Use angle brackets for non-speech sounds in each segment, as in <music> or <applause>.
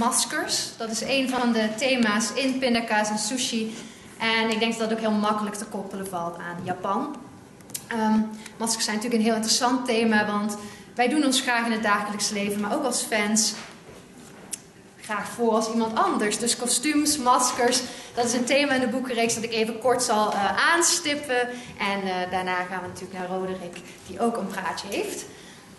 maskers. Dat is een van de thema's in pindakaas en sushi. En ik denk dat dat ook heel makkelijk te koppelen valt aan Japan. Ehm, maskers zijn natuurlijk een heel interessant thema, want wij doen ons graag in het dagelijks leven, maar ook als fans graag voor als iemand anders. Dus kostuums, maskers, dat is een thema in de boekenreeks dat ik even kort zal uh, aanstippen. En uh, daarna gaan we natuurlijk naar Roderick, die ook een praatje heeft.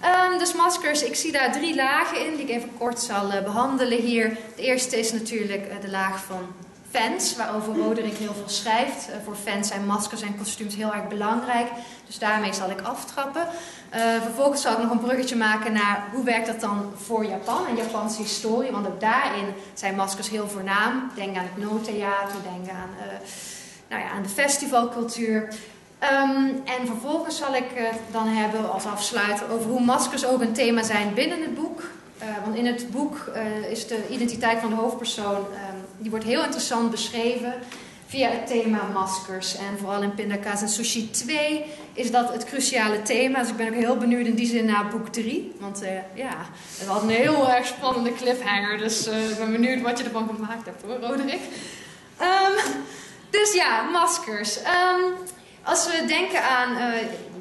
Um, dus maskers, ik zie daar drie lagen in die ik even kort zal uh, behandelen hier. De eerste is natuurlijk uh, de laag van fans, waarover Roderick heel veel schrijft. Uh, voor fans zijn maskers en kostuums heel erg belangrijk, dus daarmee zal ik aftrappen. vervolgens zal ik nog een bruggetje maken naar hoe werkt dat dan voor Japan en Japanse historie, want ook daarin zijn maskers heel voornaam. Denk aan het noodtheater, denk aan, nou ja, aan de festivalcultuur. Um, en vervolgens zal ik het dan hebben als afsluiter over hoe maskers ook een thema zijn binnen het boek. Uh, want in het boek uh, is de identiteit van de hoofdpersoon, um, die wordt heel interessant beschreven via het thema maskers. En vooral in Pindakaas en Sushi 2 is dat het cruciale thema. Dus ik ben ook heel benieuwd in die zin naar boek 3. Want uh, ja, het had een heel erg spannende cliffhanger. Dus ik ben benieuwd wat je ervan gemaakt hebt hoor, Roderick. Um, dus ja, maskers. Als we denken aan uh,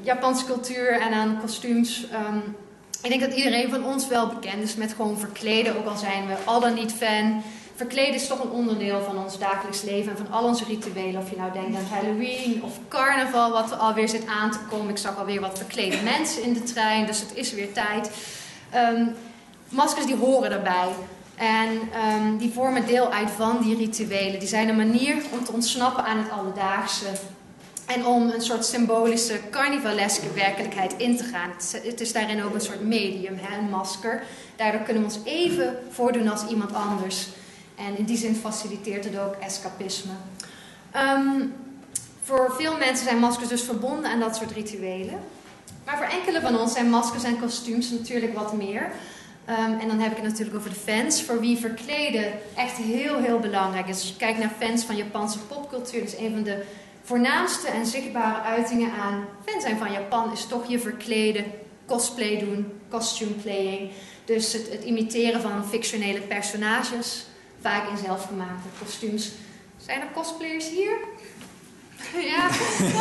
Japanse cultuur en aan kostuums. Um, ik denk dat iedereen van ons wel bekend is met gewoon verkleden, ook al zijn we al dan niet fan. Verkleden is toch een onderdeel van ons dagelijks leven en van al onze rituelen. Of je nou denkt aan Halloween of carnaval, wat er alweer zit aan te komen. Ik zag alweer wat verklede mensen in de trein, dus het is weer tijd. Um, maskers die horen daarbij. En um, die vormen deel uit van die rituelen. Die zijn een manier om te ontsnappen aan het alledaagse. En om een soort symbolische, carnivaleske werkelijkheid in te gaan. Het is daarin ook een soort medium, een masker. Daardoor kunnen we ons even voordoen als iemand anders. En in die zin faciliteert het ook escapisme. Um, voor veel mensen zijn maskers dus verbonden aan dat soort rituelen. Maar voor enkele van ons zijn maskers en kostuums natuurlijk wat meer. Um, en dan heb ik het natuurlijk over de fans, voor wie verkleden echt heel, heel belangrijk is. Als je kijkt naar fans van Japanse popcultuur, dat is een van de voornaamste en zichtbare uitingen aan fan zijn van Japan is toch je verkleden, cosplay doen, costume playing. Dus het, het imiteren van fictionele personages, vaak in zelfgemaakte kostuums. Zijn er cosplayers hier? <laughs> ja,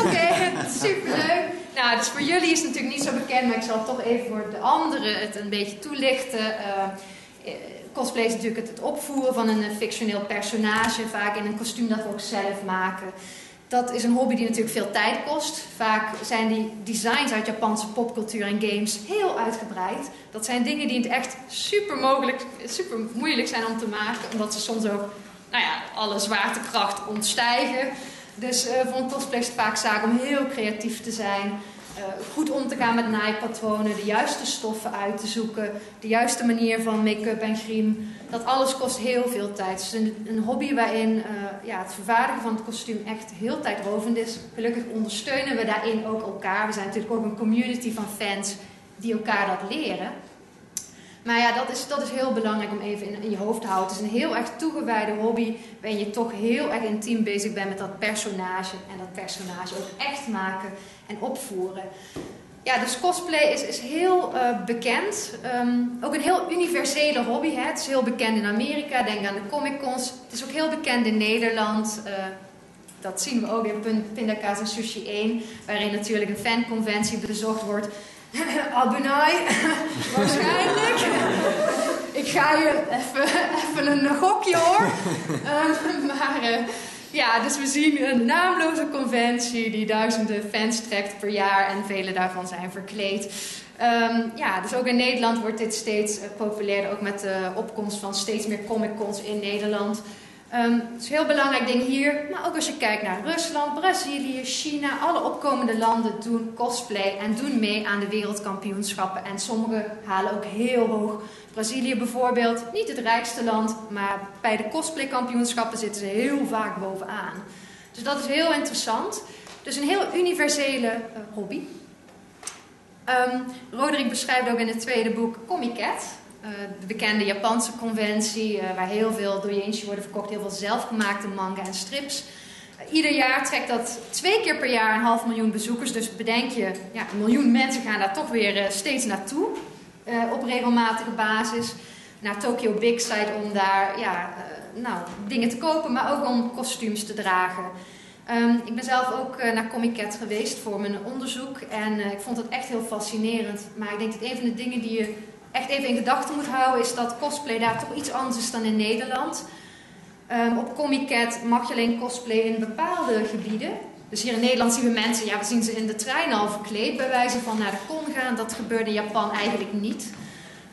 oké, <laughs> superleuk. Nou, dus voor jullie is het natuurlijk niet zo bekend, maar ik zal toch even voor de anderen het een beetje toelichten. Uh, cosplay is natuurlijk het, het opvoeren van een fictioneel personage, vaak in een kostuum dat we ook zelf maken dat is een hobby die natuurlijk veel tijd kost. Vaak zijn die designs uit Japanse popcultuur en games heel uitgebreid. Dat zijn dingen die het echt super, mogelijk, super moeilijk zijn om te maken, omdat ze soms ook nou ja, alle zwaartekracht ontstijgen. Dus uh, voor een cosplay is het vaak zaak om heel creatief te zijn. Uh, goed om te gaan met naaipatronen, de juiste stoffen uit te zoeken, de juiste manier van make-up en griem. Dat alles kost heel veel tijd. Het is een, een hobby waarin uh, ja, het vervaardigen van het kostuum echt heel tijdrovend is. Gelukkig ondersteunen we daarin ook elkaar. We zijn natuurlijk ook een community van fans die elkaar dat leren. Maar ja, dat is, dat is heel belangrijk om even in, je hoofd te houden. Het is een heel erg toegewijde hobby waarin je toch heel erg intiem bezig bent met dat personage. En dat personage ook echt maken en opvoeren. Ja, dus cosplay is, is heel uh, bekend. Um, ook een heel universele hobby. Hè? Het is heel bekend in Amerika. Denk aan de Comic Cons. Het is ook heel bekend in Nederland. Uh, dat zien we ook in Pindakaas en Sushi 1. Waarin natuurlijk een fanconventie bezocht wordt. <laughs> Abunai, <laughs> waarschijnlijk. <laughs> Ik ga je even, even een gokje hoor. Um, maar... Uh, ja, dus we zien een naamloze conventie die duizenden fans trekt per jaar en vele daarvan zijn verkleed. Um, ja, dus ook in Nederland wordt dit steeds uh, populairder, ook met de opkomst van steeds meer comic-cons in Nederland. Um, het is een heel belangrijk ding hier, maar ook als je kijkt naar Rusland, Brazilië, China, alle opkomende landen doen cosplay en doen mee aan de wereldkampioenschappen. En sommige halen ook heel hoog Brazilië bijvoorbeeld, niet het rijkste land, maar bij de cosplaykampioenschappen zitten ze heel vaak bovenaan. Dus dat is heel interessant. Dus een heel universele uh, hobby. Um, Roderick beschrijft ook in het tweede boek Comic de bekende Japanse conventie, uh, waar heel veel doujinshi worden verkocht, heel veel zelfgemaakte manga en strips. ieder jaar trekt dat twee keer per jaar een half miljoen bezoekers. Dus bedenk je, ja, een miljoen mensen gaan daar toch weer steeds naartoe op regelmatige basis. naar Tokyo Big Side om daar ja, nou, dingen te kopen, maar ook om kostuums te dragen. Ehm, ik ben zelf ook naar Comic Cat geweest voor mijn onderzoek en ik vond het echt heel fascinerend. Maar ik denk dat een van de dingen die je echt even in gedachten moet houden is dat cosplay daar toch iets anders is dan in Nederland. Um, op Comic Cat mag je alleen cosplay in bepaalde gebieden. Dus hier in Nederland zien we mensen, ja, we zien ze in de trein al verkleed, bij wijze van naar de con gaan. Dat gebeurde in Japan eigenlijk niet.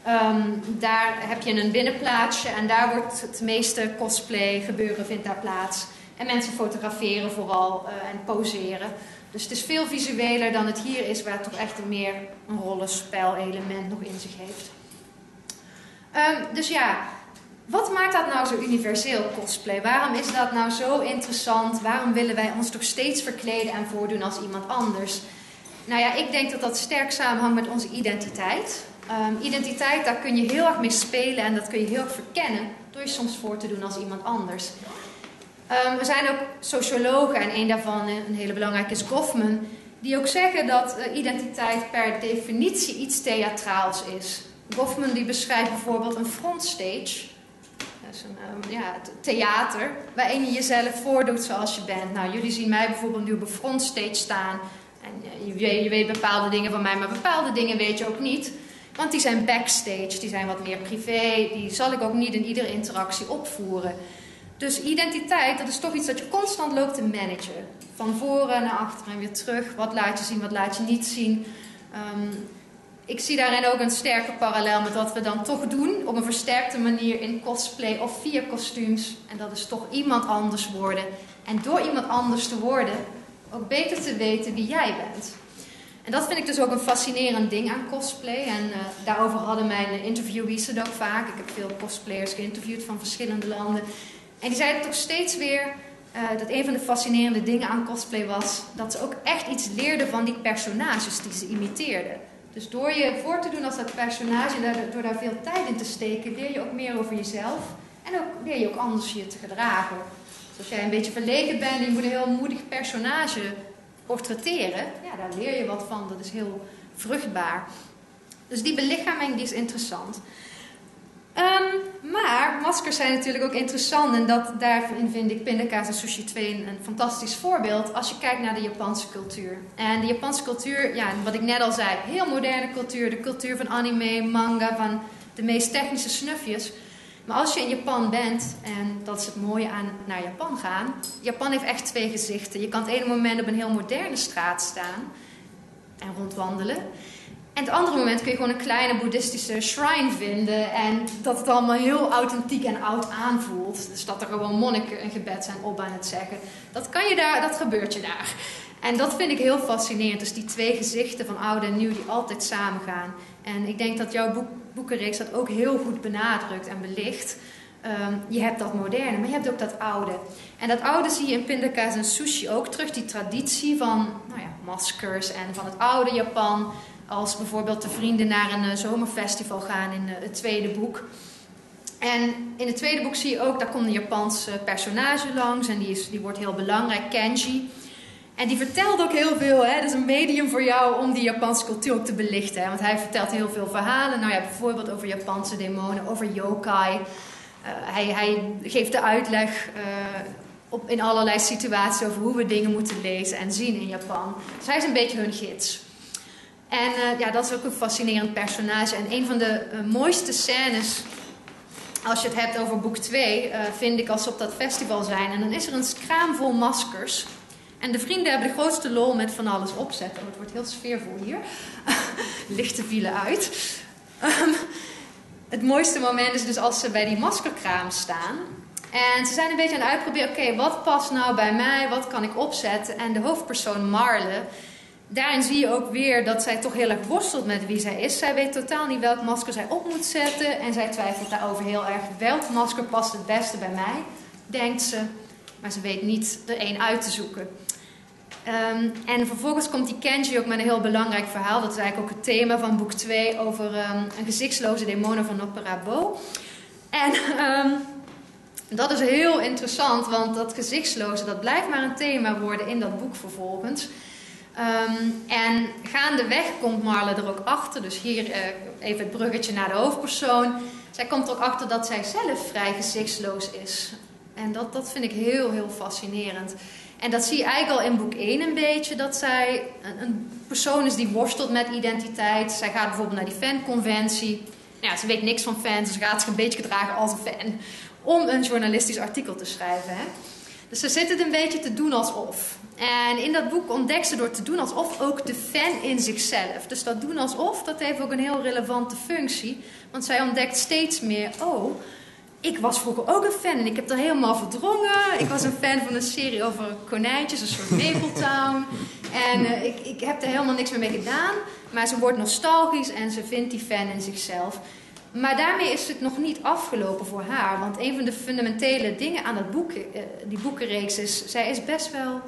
Um, daar heb je een binnenplaatsje en daar wordt het meeste cosplay gebeuren, vindt daar plaats. En mensen fotograferen vooral uh, en poseren. Dus het is veel visueler dan het hier is, waar het toch echt meer een rollenspel-element nog in zich heeft. Um, dus ja, wat maakt dat nou zo universeel, cosplay? Waarom is dat nou zo interessant? Waarom willen wij ons toch steeds verkleden en voordoen als iemand anders? Nou ja, ik denk dat dat sterk samenhangt met onze identiteit. Um, identiteit, daar kun je heel erg mee spelen en dat kun je heel erg verkennen door je soms voor te doen als iemand anders. Um, er zijn ook sociologen, en een daarvan, een hele belangrijke is Goffman, die ook zeggen dat uh, identiteit per definitie iets theatraals is. Goffman die beschrijft bijvoorbeeld een frontstage, dat is een um, ja, theater, waarin je jezelf voordoet zoals je bent. Nou, jullie zien mij bijvoorbeeld nu op een frontstage staan. En weet, je weet bepaalde dingen van mij, maar bepaalde dingen weet je ook niet. Want die zijn backstage, die zijn wat meer privé, die zal ik ook niet in iedere interactie opvoeren. Dus identiteit, dat is toch iets dat je constant loopt te managen. Van voren naar achter en weer terug. Wat laat je zien, wat laat je niet zien. Um, ik zie daarin ook een sterke parallel met wat we dan toch doen op een versterkte manier in cosplay of via kostuums. En dat is toch iemand anders worden. En door iemand anders te worden, ook beter te weten wie jij bent. En dat vind ik dus ook een fascinerend ding aan cosplay. En uh, daarover hadden mijn interviewees het ook vaak. Ik heb veel cosplayers geïnterviewd van verschillende landen. En die zeiden toch steeds weer uh, dat een van de fascinerende dingen aan cosplay was dat ze ook echt iets leerden van die personages die ze imiteerden. Dus door je voor te doen als dat personage door daar veel tijd in te steken, leer je ook meer over jezelf. En ook leer je ook anders je te gedragen. Dus als jij een beetje verlegen bent en je moet een heel moedig personage portretteren, ja, daar leer je wat van. Dat is heel vruchtbaar. Dus die belichaming die is interessant. Um, maar maskers zijn natuurlijk ook interessant en dat, daarin vind ik pindakaas en sushi 2 een, een, fantastisch voorbeeld als je kijkt naar de Japanse cultuur. En de Japanse cultuur, ja, wat ik net al zei, heel moderne cultuur, de cultuur van anime, manga, van de meest technische snufjes. Maar als je in Japan bent, en dat is het mooie aan naar Japan gaan, Japan heeft echt twee gezichten. Je kan het ene moment op een heel moderne straat staan en rondwandelen. En het andere moment kun je gewoon een kleine boeddhistische shrine vinden. En dat het allemaal heel authentiek en oud aanvoelt. Dus dat er gewoon monniken een gebed zijn op aan het zeggen. Dat, kan je daar, dat gebeurt je daar. En dat vind ik heel fascinerend. Dus die twee gezichten van oud en nieuw die altijd samengaan. En ik denk dat jouw boek, boekenreeks dat ook heel goed benadrukt en belicht. Um, je hebt dat moderne, maar je hebt ook dat oude. En dat oude zie je in pindakaas en sushi ook terug. Die traditie van nou ja, maskers en van het oude Japan. Als bijvoorbeeld de vrienden naar een uh, zomerfestival gaan in uh, het tweede boek. En in het tweede boek zie je ook, daar komt een Japanse personage langs. En die, is, die wordt heel belangrijk, Kenji. En die vertelt ook heel veel. Hè? Dat is een medium voor jou om die Japanse cultuur ook te belichten. Hè? Want hij vertelt heel veel verhalen. Nou ja, bijvoorbeeld over Japanse demonen, over yokai. Hij, hij, geeft de uitleg op, in allerlei situaties over hoe we dingen moeten lezen en zien in Japan. Dus hij is een beetje hun gids. En uh, ja, dat is ook een fascinerend personage. En een van de uh, mooiste scènes, als je het hebt over boek 2, uh, vind ik als ze op dat festival zijn. En dan is er een kraam vol maskers. En de vrienden hebben de grootste lol met van alles opzetten. Oh, het wordt heel sfeervol hier. <laughs> Lichten vielen uit. Um, het mooiste moment is dus als ze bij die maskerkraam staan. En ze zijn een beetje aan het uitproberen. Oké, wat past nou bij mij? Wat kan ik opzetten? En de hoofdpersoon Marle daarin zie je ook weer dat zij toch heel erg worstelt met wie zij is. Zij weet totaal niet welk masker zij op moet zetten. En zij twijfelt daarover heel erg. Welk masker past het beste bij mij, denkt ze. Maar ze weet niet er één uit te zoeken. Um, en vervolgens komt die Kenji ook met een heel belangrijk verhaal. Dat is eigenlijk ook het thema van boek 2 over um, een gezichtsloze demonen van Opera Bo. En um, dat is heel interessant, want dat gezichtsloze, dat blijft maar een thema worden in dat boek vervolgens. Um, en gaandeweg komt Marle er ook achter. Dus hier uh, even het bruggetje naar de hoofdpersoon. zij komt er ook achter dat zij zelf vrij gezichtsloos is. En dat, dat vind ik heel, heel fascinerend. En dat zie je eigenlijk al in boek 1 een beetje, dat zij een, persoon is die worstelt met identiteit. Zij gaat bijvoorbeeld naar die fanconventie. Ja, ze weet niks van fans, dus ze gaat zich een beetje gedragen als een fan. Om een journalistisch artikel te schrijven. Hè? Dus ze zit het een beetje te doen alsof. En in dat boek ontdekt ze door te doen alsof ook de fan in zichzelf. Dus dat doen alsof, dat heeft ook een heel relevante functie. Want zij ontdekt steeds meer, oh, ik was vroeger ook een fan en ik heb er helemaal verdrongen. Ik was een fan van een serie over konijntjes, een soort Mapletown. En uh, ik, ik heb er helemaal niks meer mee gedaan. Maar ze wordt nostalgisch en ze vindt die fan in zichzelf. Maar daarmee is het nog niet afgelopen voor haar. Want een van de fundamentele dingen aan dat boek, uh, die boekenreeks is... Zij is best wel...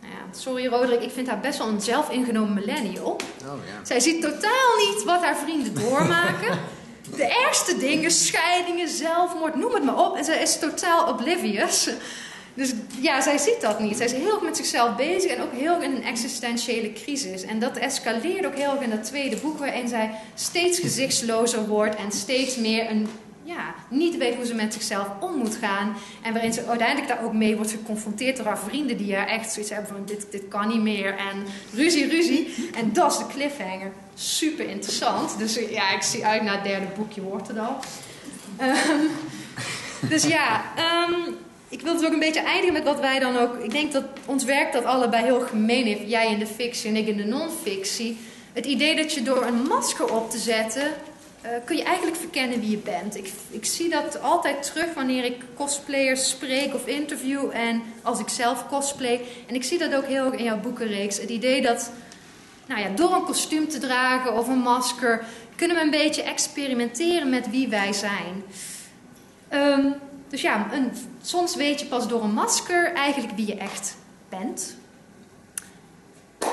Nou ja, sorry Roderick, ik vind haar best wel een zelfingenomen millennial. Oh, ja. Zij ziet totaal niet wat haar vrienden doormaken <laughs> de ergste dingen, scheidingen, zelfmoord, noem het maar op. En zij is totaal oblivious. Dus ja, zij ziet dat niet. Zij is heel erg met zichzelf bezig en ook heel erg in een existentiële crisis. En dat escaleert ook heel erg in dat tweede boek, waarin zij steeds gezichtslozer wordt en steeds meer een ja, niet weet hoe ze met zichzelf om moet gaan. En waarin ze uiteindelijk daar ook mee wordt geconfronteerd door haar vrienden die haar echt zoiets hebben van dit, dit kan niet meer. En ruzie, ruzie. En dat is de cliffhanger. Super interessant. Dus ja, ik zie uit naar het derde boekje wordt het al. Um, dus ja, um, ik wil het ook een beetje eindigen met wat wij dan ook... Ik denk dat ons werk dat allebei heel gemeen heeft. Jij in de fictie en ik in de non-fictie. Het idee dat je door een masker op te zetten uh, kun je eigenlijk verkennen wie je bent. Ik, ik zie dat altijd terug wanneer ik cosplayers spreek of interview en als ik zelf cosplay. En ik zie dat ook heel erg in jouw boekenreeks. Het idee dat nou ja, door een kostuum te dragen of een masker kunnen we een beetje experimenteren met wie wij zijn. Um, dus ja, een, soms weet je pas door een masker eigenlijk wie je echt bent.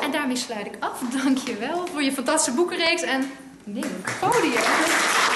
En daarmee sluit ik af. Dank je wel voor je fantastische boekenreeks en neem een podium.